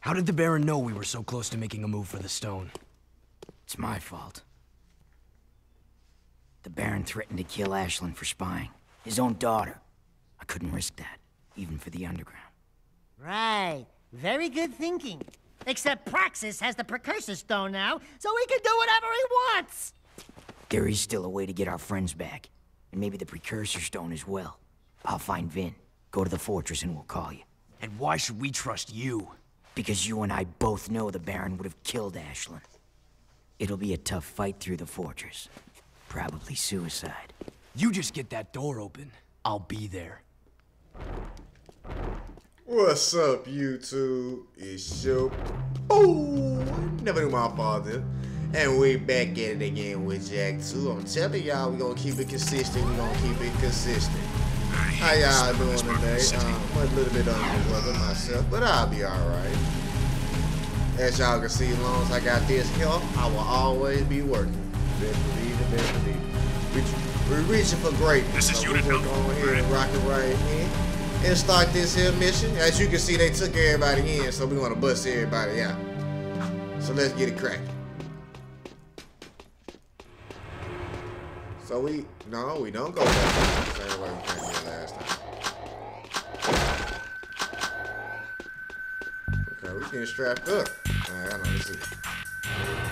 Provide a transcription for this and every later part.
How did the Baron know we were so close to making a move for the stone? It's my fault. The Baron threatened to kill Ashelin for spying. His own daughter. I couldn't risk that, even for the Underground. Right. Very good thinking. Except Praxis has the Precursor Stone now, so he can do whatever he wants! There is still a way to get our friends back. And maybe the Precursor Stone as well. I'll find Vin. Go to the fortress and we'll call you. And why should we trust you? Because you and I both know the Baron would have killed Ashelin. It'll be a tough fight through the fortress. Probably suicide. You just get that door open. I'll be there. What's up, YouTube? It's your oh, never knew my father. And we back at it again with Jak 2. I'm telling y'all, we gonna keep it consistent. we gonna keep it consistent. How y'all doing today? Um, I'm a little bit under the weather myself, but I'll be alright. As y'all can see, as long as I got this health, I will always be working. Best believe it, best believe it. We're reaching for greatness. This is so unit we're gonna go ahead and rock it right in and start this here mission. As you can see, they took everybody in, so we're gonna bust everybody out. So let's get it cracking. So we no, we don't go back the same way we came here last time. Okay, we getting strapped up. Alright, I know this is.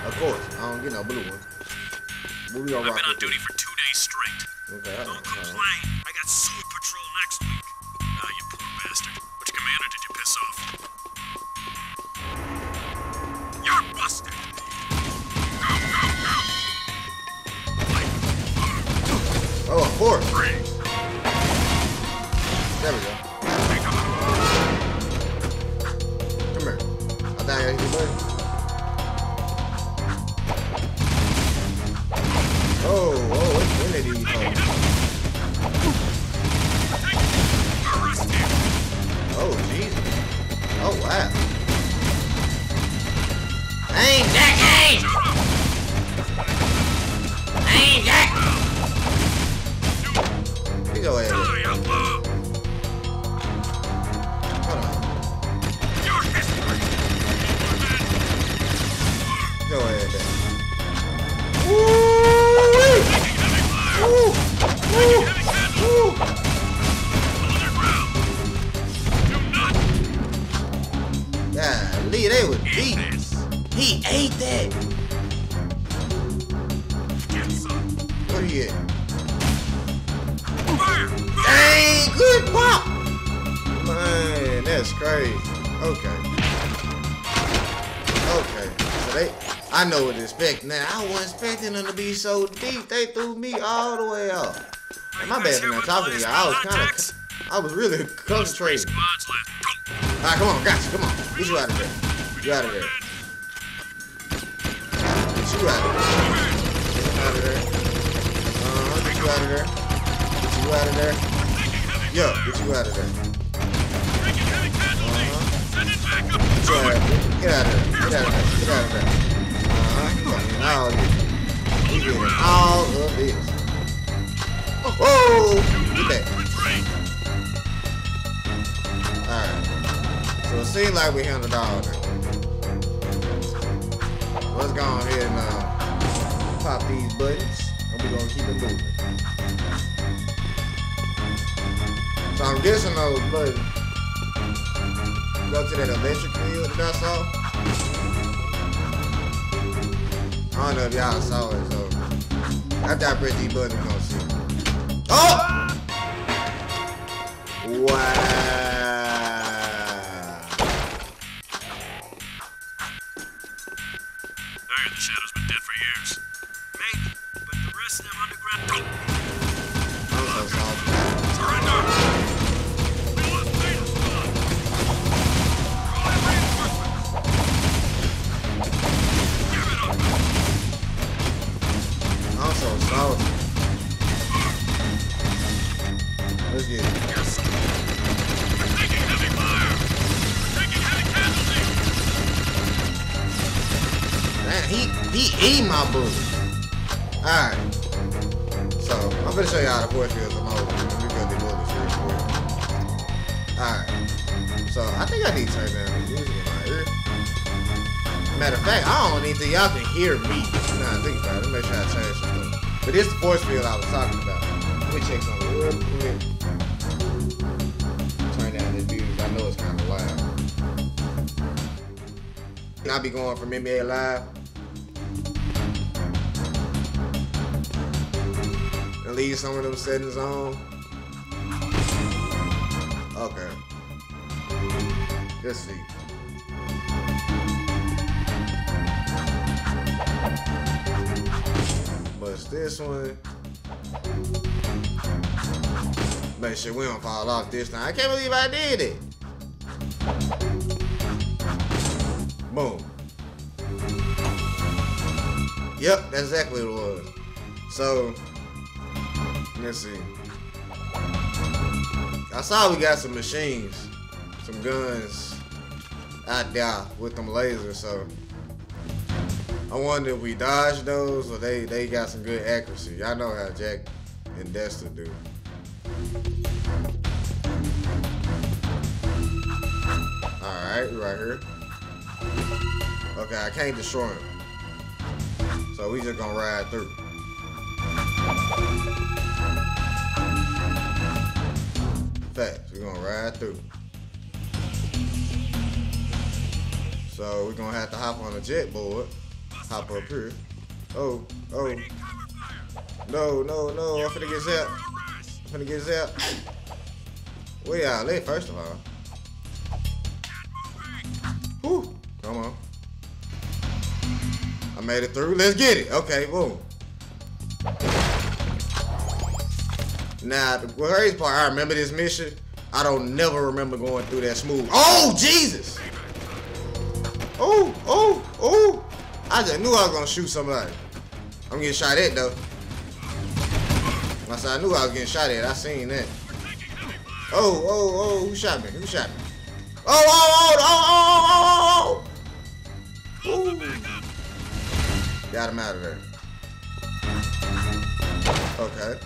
Of course, I don't get no blue one. What we gonna I've been on duty for two days straight. Okay, I. Don't complain. I got sewer patrol next week. Ah, you poor bastard. Which commander did you piss off? Course. Three. He ate that. Where he at? Dang, good pop. Man, that's crazy. Okay. Okay. So they, I know what to expect now. I wasn't expecting them to be so deep. They threw me all the way. And my bad for not talking to you. I was kind of, I was really concentrating. squads left. All right, come on, gotcha. Come on, get you out of there. You out of there. Get you out of there. Get you out of there. Uh-huh, get you out of there. Get you out of there. Yo, get you out of there. It up! Get out of there. Get out of there. Get out of there. Get of. Uh-huh. All of this. We getting all of this. Oh, get. Retreat! Alright. So it seems like we handled all that. Let's go on ahead and uh, pop these buttons. And we're gonna keep it moving. So I'm guessing those buttons go to that electric field that I saw. I don't know if y'all saw it, so after I press these buttons, we're gonna see. Oh! Wow. And I be going from NBA Live. And leave some of them settings on. Okay. Let's see. But this one. Make sure we don't fall off this time. I can't believe I did it. Boom. Yep, that's exactly what it was. So, let's see. I saw we got some machines, some guns out there with them lasers, so I wonder if we dodge those or they, they got some good accuracy. Y'all know how Jak and Daxter do. Alright, right here. Okay, I can't destroy him. So we just gonna ride through. Facts, we gonna ride through. So we're gonna have to hop on a jet board. Hop up here. Oh, oh. No, no, no, I'm finna get zapped. I'm finna get zapped. Where y'all at, first of all? Made it through. Let's get it. Okay, boom. Now, the crazy part, I remember this mission. I don't never remember going through that smooth. Oh, Jesus! Oh, oh, oh! I just knew I was gonna shoot somebody. I'm getting shot at though. Said I knew I was getting shot at. I seen that. Oh, oh, oh! Who shot me? Who shot me? Oh, oh, oh, oh, oh, oh, oh! oh, oh. Ooh. Got him out of there. Okay.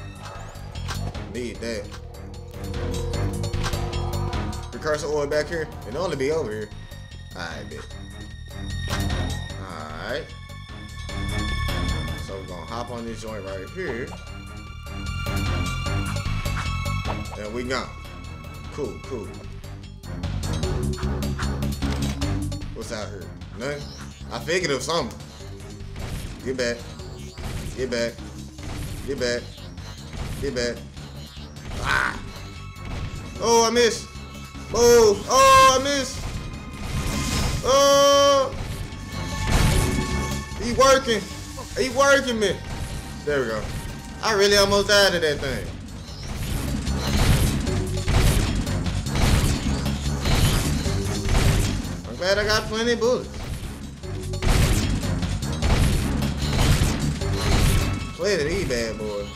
Need that. Precursor oil back here. It only be over here. Alright, bet. Alright. So we're gonna hop on this joint right here. There we go. Cool, cool. What's out here? Nothing? I figured of something. Get back. Get back. Get back. Get back. Ah! Oh, I missed. Oh, oh, I missed. Oh! He working. He working me. There we go. I really almost died of that thing. I'm glad I got plenty bullets. Plenty of these bad boys.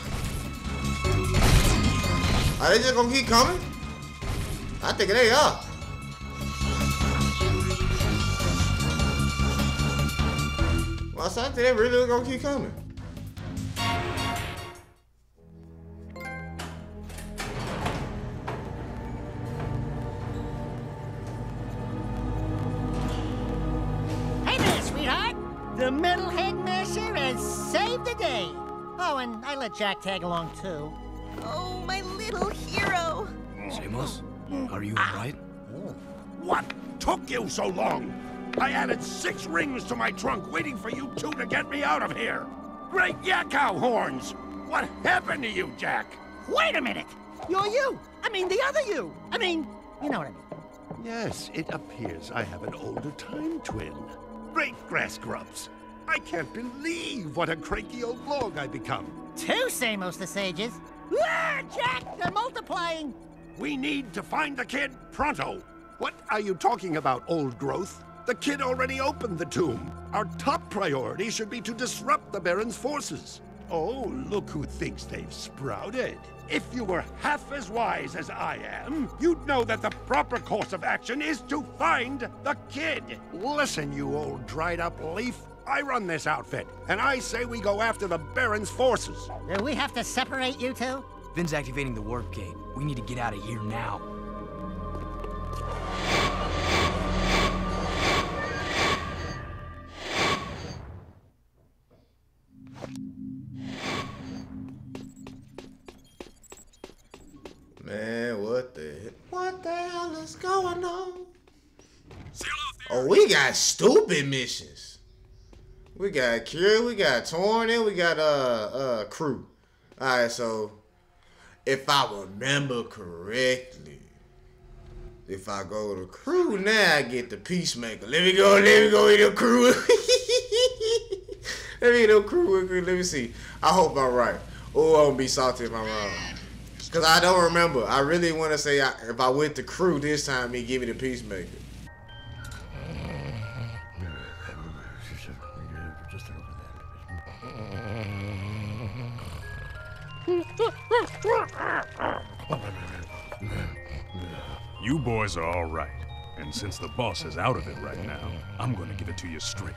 Are they just gonna keep coming? I think they are. Well, I think they really gonna keep coming. Let Jak tag along too. Oh, my little hero. Samos, are you ah. alright? Oh. What took you so long? I added six rings to my trunk waiting for you two to get me out of here. Great yakow horns! What happened to you, Jak? Wait a minute. You're you. I mean, the other you. I mean, you know what I mean. Yes, it appears I have an older time twin. Great grass grubs. I can't believe what a cranky old log I become. Two Samos the Sages. Ah, Jak, they're multiplying. We need to find the kid pronto. What are you talking about, old growth? The kid already opened the tomb. Our top priority should be to disrupt the Baron's forces. Oh, look who thinks they've sprouted. If you were half as wise as I am, you'd know that the proper course of action is to find the kid. Listen, you old dried up leaf. I run this outfit, and I say we go after the Baron's forces. Do we have to separate you two? Finn's activating the warp gate. We need to get out of here now. Man, what the What the hell is going on? Oh, we got stupid missions. We got Kor, we got Torn, and we got uh uh Krew. Alright, so if I remember correctly, if I go to Krew now, I get the Peacemaker. Let me go, let me go in the Krew. let me go Krew. Let me see. I hope I'm right. Oh, I'm gonna be salty if I'm wrong. Cause I don't remember. I really want to say I, if I went to Krew this time, he give me the Peacemaker. You boys are all right. And since the boss is out of it right now, I'm gonna give it to you straight.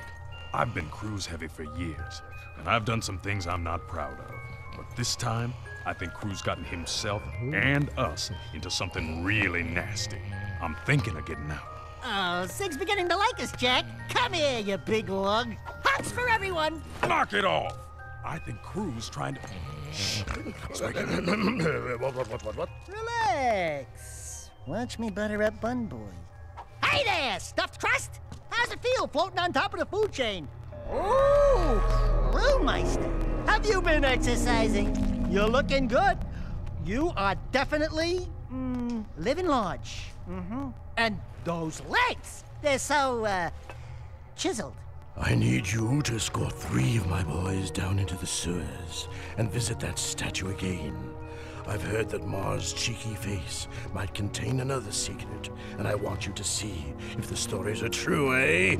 I've been Krew's heavy for years, and I've done some things I'm not proud of. But this time, I think Krew's gotten himself and us into something really nasty. I'm thinking of getting out. Oh, Sig's beginning to like us, Jack. Come here, you big lug. Hugs for everyone. Knock it off! I think Krew's trying to. Shh. what, what, what, what, what? Relax. Watch me butter up Bun Boy. Hey there, stuffed crust. How's it feel floating on top of the food chain? Ooh, Krewmeister. Have you been exercising? You're looking good. You are definitely mm, living large. Mm-hmm. And those legs, they're so uh, chiseled. I need you to escort three of my boys down into the sewers and visit that statue again. I've heard that Mar's cheeky face might contain another secret, and I want you to see if the stories are true, eh?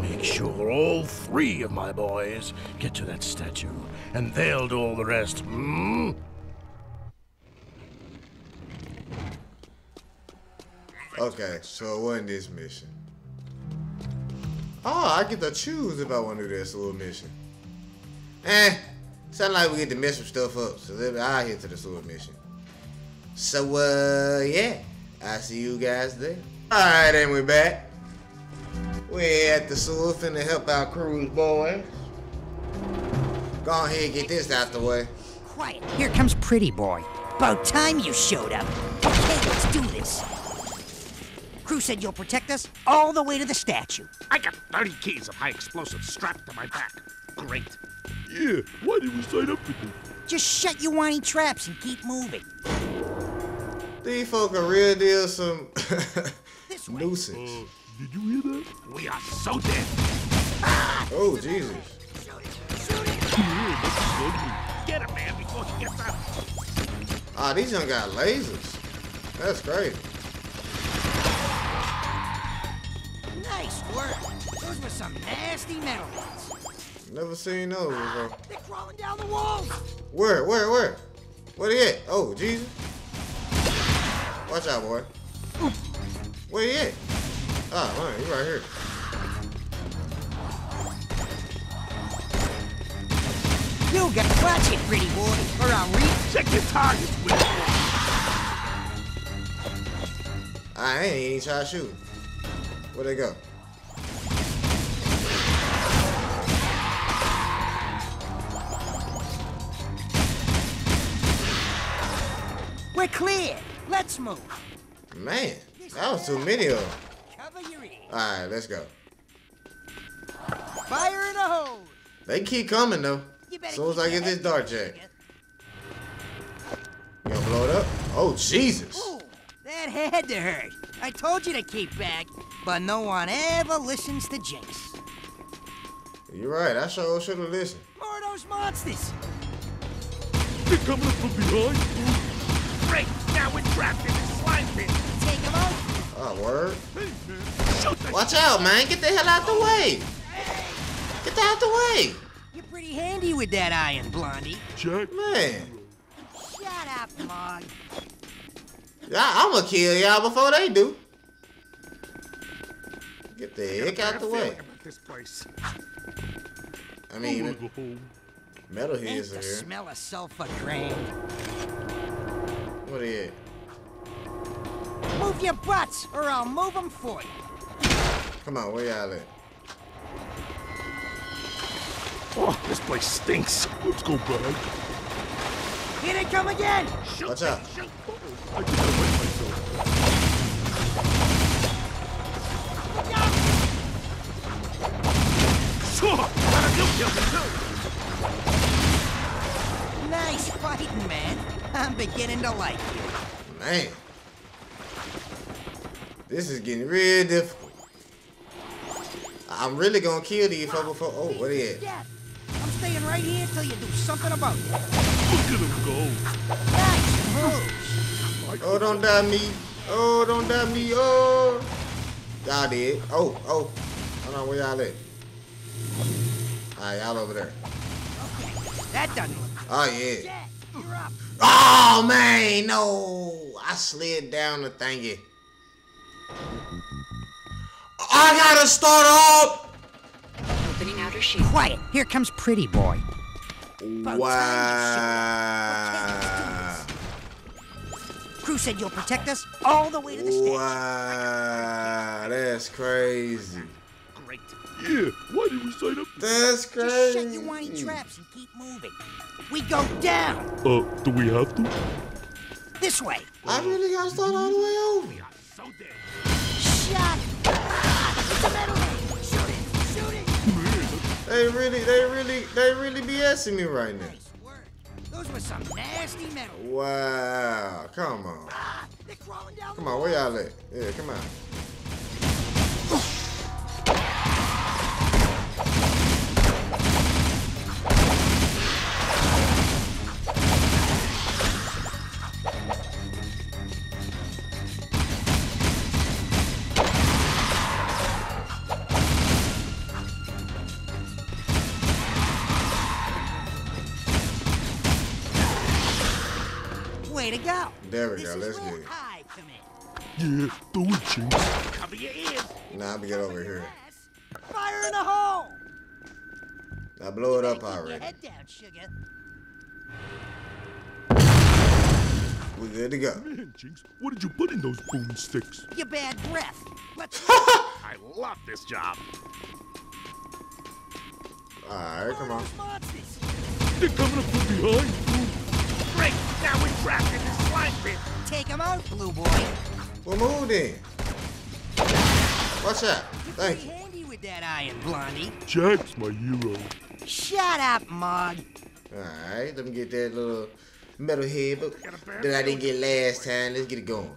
Make sure all three of my boys get to that statue, and they'll do all the rest, hmm? Okay, so it wasn't this mission. Oh, I get to choose if I want to do this little mission. Eh, sound like we get to mess some stuff up, so let me, I'll hit to the sewer mission. So, uh, yeah, I see you guys there. Alright, and we're back. We're at the sewer finna help our Krew's boys. Go ahead and get this out the way. Quiet. Here comes Pretty Boy. About time you showed up. Okay, let's do this. Krew said you'll protect us all the way to the statue. I got 30 keys of high explosives strapped to my back. Great. Yeah, why did we sign up for this? Just shut your whiny traps and keep moving. These folk are real deal some This way. nuisance. Did you hear that? We are so dead. Oh, Jesus. Get him, man, before he gets out. Ah, these young got lasers. That's crazy. Nice work. Those were some nasty metal ones. Never seen those before. They're crawling down the walls. Where, where, where? Where they at? Oh, Jesus. Watch out, boy. Where he at? Ah, man, he right here. You got to watch it, Pretty Boy, or I'll reach. Check your target, Will. I ain't even try to shoot. Where'd they go? We're clear. Let's move. Man, that was too many of them. Cover your ears. Alright, let's go. Fire in the hole. They keep coming, though. You better As soon as I get this head dart jack. You gonna blow it up? Oh, Jesus. Ooh, that had to hurt. I told you to keep back, but no one ever listens to Jinx. You're right. I sure should have listened. More of those monsters. They're coming up from behind. Great, now we're trapped in this slime pit. Take them out. Oh, word. Watch out, man. Get the hell out the way. Get the out the way. You're pretty handy with that iron, Blondie. Check. Man. Shut up, Mog. Yeah, I'm gonna kill y'all before they do. Get the heck out the way. feeling about this place. I I mean, wanna go home. metal Ain't heads the are here. smell of sulfur grand. What are you at? Move your butts, or I'll move them for you. Come on, where y'all at? Oh, this place stinks. Let's go back. Here they come again. Shoot Watch out. shoot. I think I wet myself. Look out. Nice fighting, man. I'm beginning to like you. Man. This is getting real difficult. I'm really gonna kill these folk before. Oh, what is it? I'm staying right here until you do something about it. Look at him go. Nice. Oh, don't die me. Oh, don't die me. Oh. Y'all did. Oh, oh. Hold on, where y'all at? Alright, y'all over there. Okay. That doesn't look Oh, yeah. Jak, you're up. Oh, man, no. I slid down the thingy. I gotta start off. Opening outer shield. Quiet. Here comes Pretty Boy. Wow. Krew said you'll protect us all the way to the statue. Wow. That's crazy. Great. Yeah, why did we sign up? That's crazy. Just shut your crazy. whiny traps and keep moving. We go down. Uh, do we have to? This way. I really gotta start all the way over. Shut up. It's a metal head. Shoot it. Shoot it. They really, they really, they really BSing me right now. Nice work. Those were some nasty metal. Wow. Come on. Ah, they're crawling down Come on, where y'all at? Yeah, come on. Way to go. There we This go. Let's where get it. I come in. Yeah, do it, Jinx. Cover your ears. Nah, I'm gonna get over here. Fire in the hole. I blow it up already. head down, sugar. We good to go. Man, Jinx, what did you put in those boomsticks? Your bad breath. Let's I love this job. All right, come on. They're coming up from behind. Great. Now we're trapped in this slime pit. Take him out, blue boy. Well, move then. Watch out. Thank you. handy with that iron, Blondie. Jak's my hero. Shut up, Mog. All right, let me get that little metal head but that I didn't get last time. Let's get it going.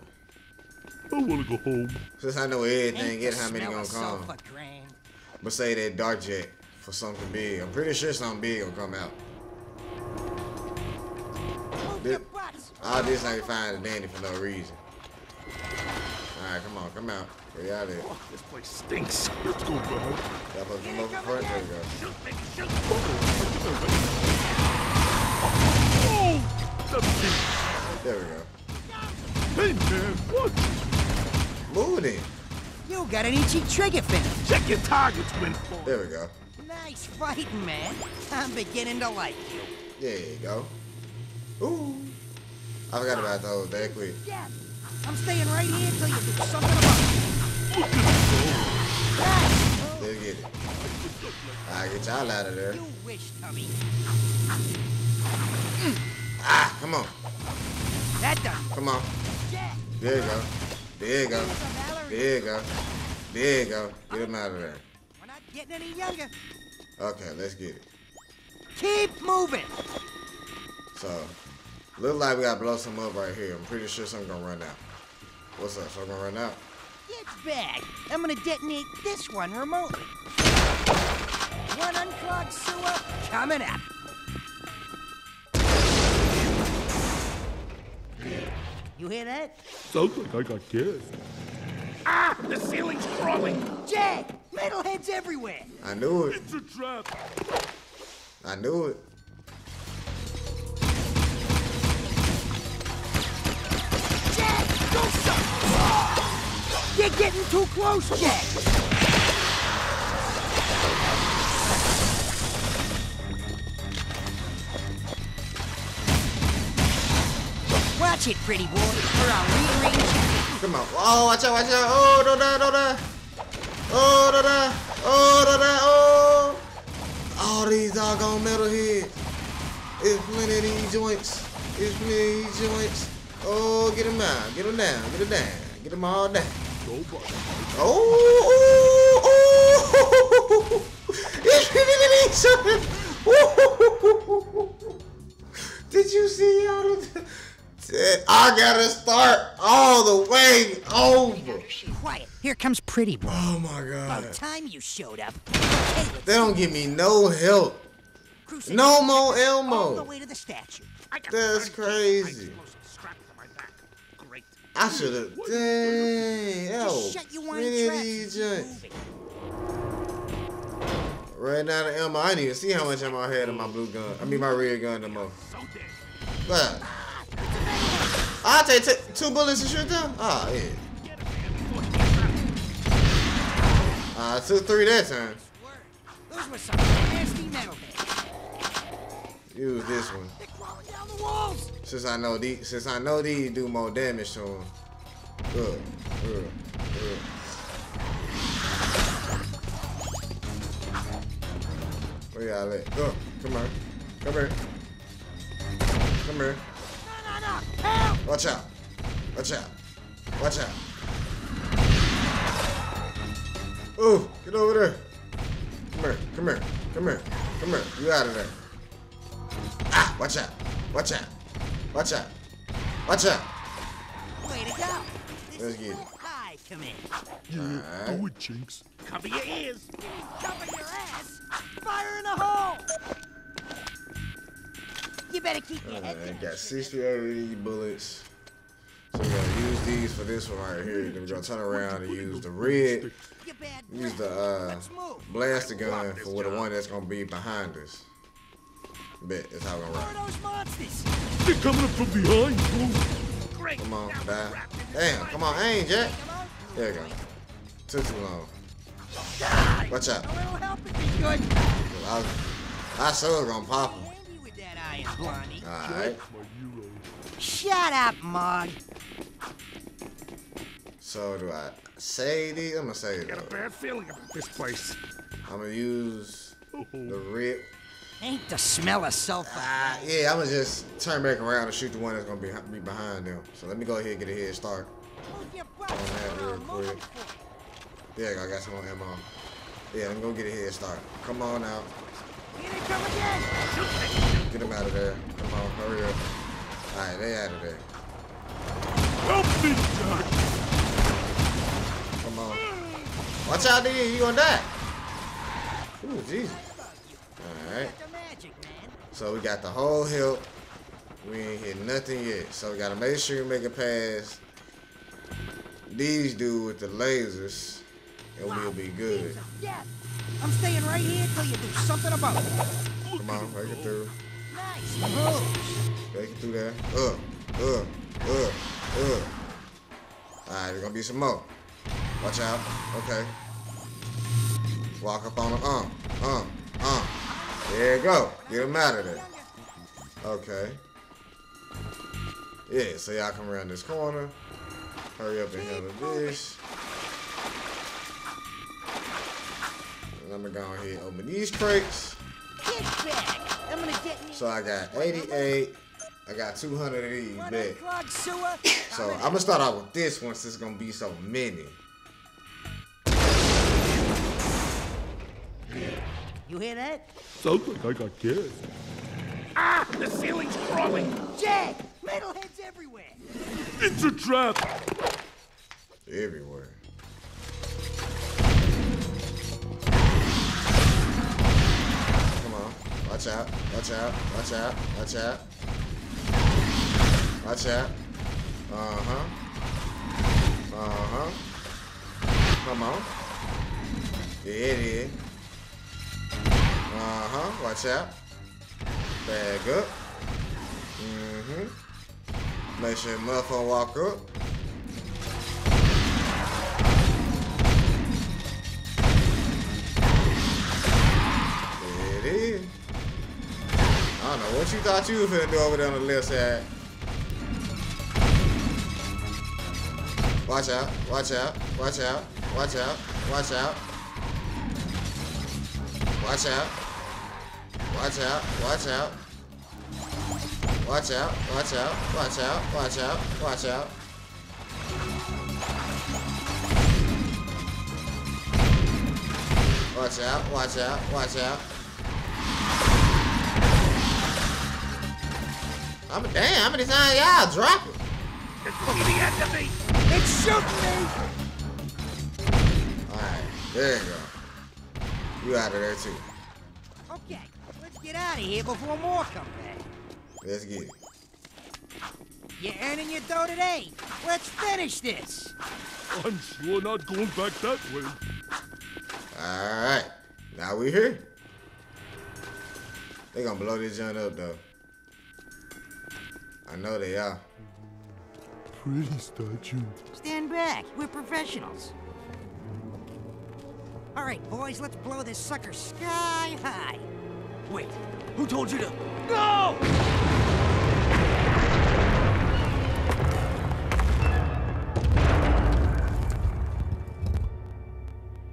I wanna go home. Since I know everything, get how many smell gonna of come. sulfur grand. But say that dark jet for something big. I'm pretty sure something big gonna come out. Move This- your butts. All this ain't fine and dandy for no reason. All right, come on, come out. Where y'all at? Oh, this place stinks. Let's go, bro. Y'all supposed to over front. There we go. Shoot, baby, shoot. Oh! oh there we go. Hey, man, what? Move it in. You got an itchy trigger finger. Check your targets, Windfall. There we go. Nice fighting, man. I'm beginning to like you. There you go. Ooh. I forgot about those that quick. Yeah. I'm staying right here until you do something about it. Let's get it. Alright, get y'all out of there. You wish, Tubby. Ah, come on. That done. Come on. There you go. There you go. There you go. There you go. Get him out of there. We're not getting any younger. Okay, let's get it. Keep moving. So, look like we gotta blow some up right here. I'm pretty sure something gonna run out. What's up? Something gonna run out? Get back. I'm gonna detonate this one remotely. One unclogged sewer coming up. You hear that? Sounds like I got gas. Ah! The ceiling's crawling! Jak! Metalheads everywhere! I knew it. It's a trap. I knew it. Jak! Go some! You're getting too close, Jak! Watch it, pretty boy, or I'll rearrange. Come on. Oh, watch out, watch out. Oh, don't die, don't die. Oh, don't die. Oh, don't die. Oh. All these doggone metalheads. It's plenty of these joints. It's plenty of these joints. Oh, get him out. Get him down. Get him down. Get him all down. Oh, oh, oh. oh. Did you see how the... I gotta start all the way over. Quiet. Here comes Pretty Boy. Oh my god. About time you showed up. They don't give me no help. No more Elmo. All the way to the statue. That's crazy. I should have. Dang. That Just was shut your wine plenty of traps these and keep joints. moving. Right now, the ammo. I didn't even see how much ammo I had in my blue gun. I mean, my red gun no more. But I'll take two bullets and shoot them. Ah, yeah. I took three that time. Those were some nasty metalheads. Use this one. Since I know these, since I know these do more damage to them. Good, good, good. Where y'all at? Go, come on, come here, come here. No, no, no. Watch out, watch out, watch out. Ooh, get over there. Come here, come here, come here, come here. You out of there. Ah, watch out, watch out, watch out, watch out. Way to go. This Let's is get it. High command. Alright. Go it, Jinx. Cover your ears. Cover your ass. Fire in the hole. You better keep your head Alright, down. got 68 of these bullets. So we're gonna use these for this one right here. Then we're gonna turn around and use the red, use the uh, Let's blaster gun for the one that's gonna be behind us. Bet that's how we're gonna Where run. those monsters? They're coming up from behind, fool. Come on, die. Damn, come on, aim, Jak. There you go. Took too long. Watch out. A little help would be good. I, I saw it gonna pop him. Handy with that iron, Blondie. Alright. Shut up, Mog. So do I say these? I'm gonna say Got a bad feeling about this place. I'm gonna use oh. the red Ain't the smell of sulfur. Ah, yeah, I'm gonna just turn back around and shoot the one that's gonna be, be behind them. So let me go ahead and get a head start. Move your butt. On that real Move 'em quick. quick. Yeah, I got some more ammo. Yeah, let me go get a head start. Come on out. Here they come again. Get them out of there. Come on, hurry up. Alright, they out of there. Help me, Jak. Come on. Watch out, nigga. You gonna die. Ooh, Jesus. Alright. The magic, man. So we got the whole hill. We ain't hit nothing yet. So we gotta make sure we make it past these dudes with the lasers. And we'll be good. Yeah. I'm staying right here till you do something about it. Come on, make it through. Nice. Make it through there. Uh, uh, uh, uh. Alright, there's gonna be some more. Watch out. Okay. Walk up on them. Um, uh, uh. There you go. Get them out of there. Okay. Yeah, so y'all come around this corner. Hurry up and handle this. And I'm gonna go ahead and open these crates. Get back. I'm gonna get me. So I got 88. I got 200 of these, bet. So I'm gonna start out with this one since it's gonna be so many. You hear that? Sounds like I got killed. Ah, the ceiling's crawling. Jak! Metalheads everywhere! It's a trap. Everywhere. Come on. Watch out. Watch out. Watch out. Watch out. Watch out. Uh-huh. Uh-huh. Come on. Yeah, it is. Uh-huh. Watch out. Bag up. Mm-hmm. Make sure motherfucker walk up. There it is. I don't know what you thought you was finna do over there on the left side. Watch out, watch out, watch out, watch out, watch out. Watch out. Watch out, watch out. Watch out, watch out, watch out, watch out, watch out. Watch out, watch out, watch out. I'm damn, how many times y'all drop it? This will be the end of me! It's shooting me! Alright, there you go. You out of there too. Okay, let's get out of here before more come back. Let's get it. You're earning your dough today. Let's finish this. I'm sure not going back that way. Alright. Now we here. They gonna blow this joint up though. I know they are. Pretty statue. Stand back. We're professionals. All right, boys, let's blow this sucker sky high. Wait, who told you to... Go!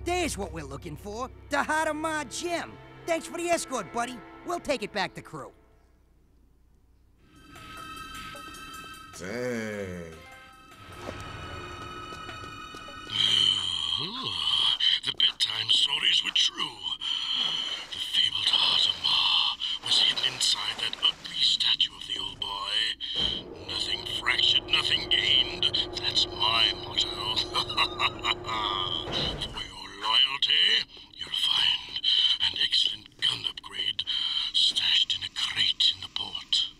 There's what we're looking for. The Heart of Mar Gem. Thanks for the escort, buddy. We'll take it back to Krew. Dang. Stories were true. The fabled Heart of Mar was hidden inside that ugly statue of the old boy. Nothing fractured, nothing gained. That's my motto. For your loyalty, you'll find an excellent gun upgrade stashed in a crate in the port.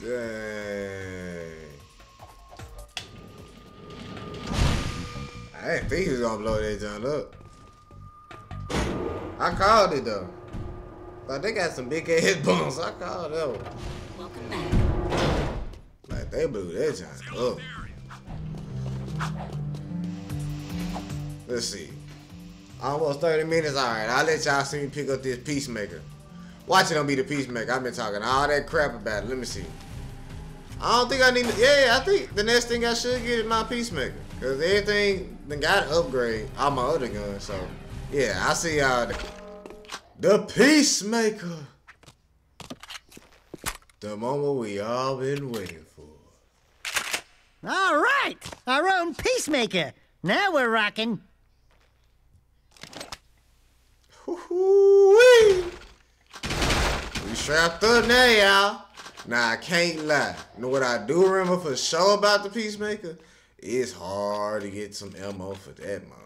Dang. Didn't think he was gonna blow that joint up. I called it though. Like they got some big ass bumps. I called that one. Welcome back. Like they blew that joint up. Let's see. Almost 30 minutes. Alright, I'll let y'all see me pick up this peacemaker. Watch it on be the peacemaker. I've been talking all that crap about it. Let me see. I don't think I need to, yeah, I think the next thing I should get is my peacemaker. Cause everything then got upgrade all my other guns. So yeah, I see y'all. The peacemaker. The moment we all been waiting for. All right, our own peacemaker. Now we're rocking. Woo-wee. We strapped up now, y'all. Now I can't lie. You know what I do remember for sure about the Peacemaker? It's hard to get some ammo for that mod.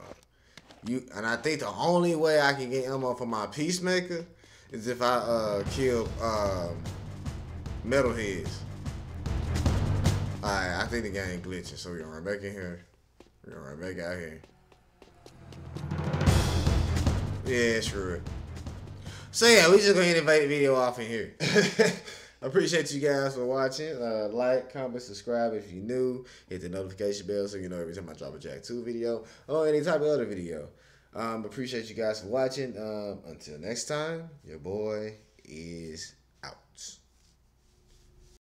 You and I think the only way I can get ammo for my Peacemaker is if I uh kill um metalheads. Alright, I think the game glitching, so we're gonna run back in here. We're gonna run back out here. Yeah, sure. So yeah, we just gonna invite the video off in here. Appreciate you guys for watching. Uh, like, comment, subscribe if you're new. Hit the notification bell so you know every time I drop a Jak 2 video or any type of other video. Um, appreciate you guys for watching. Um, until next time, your boy is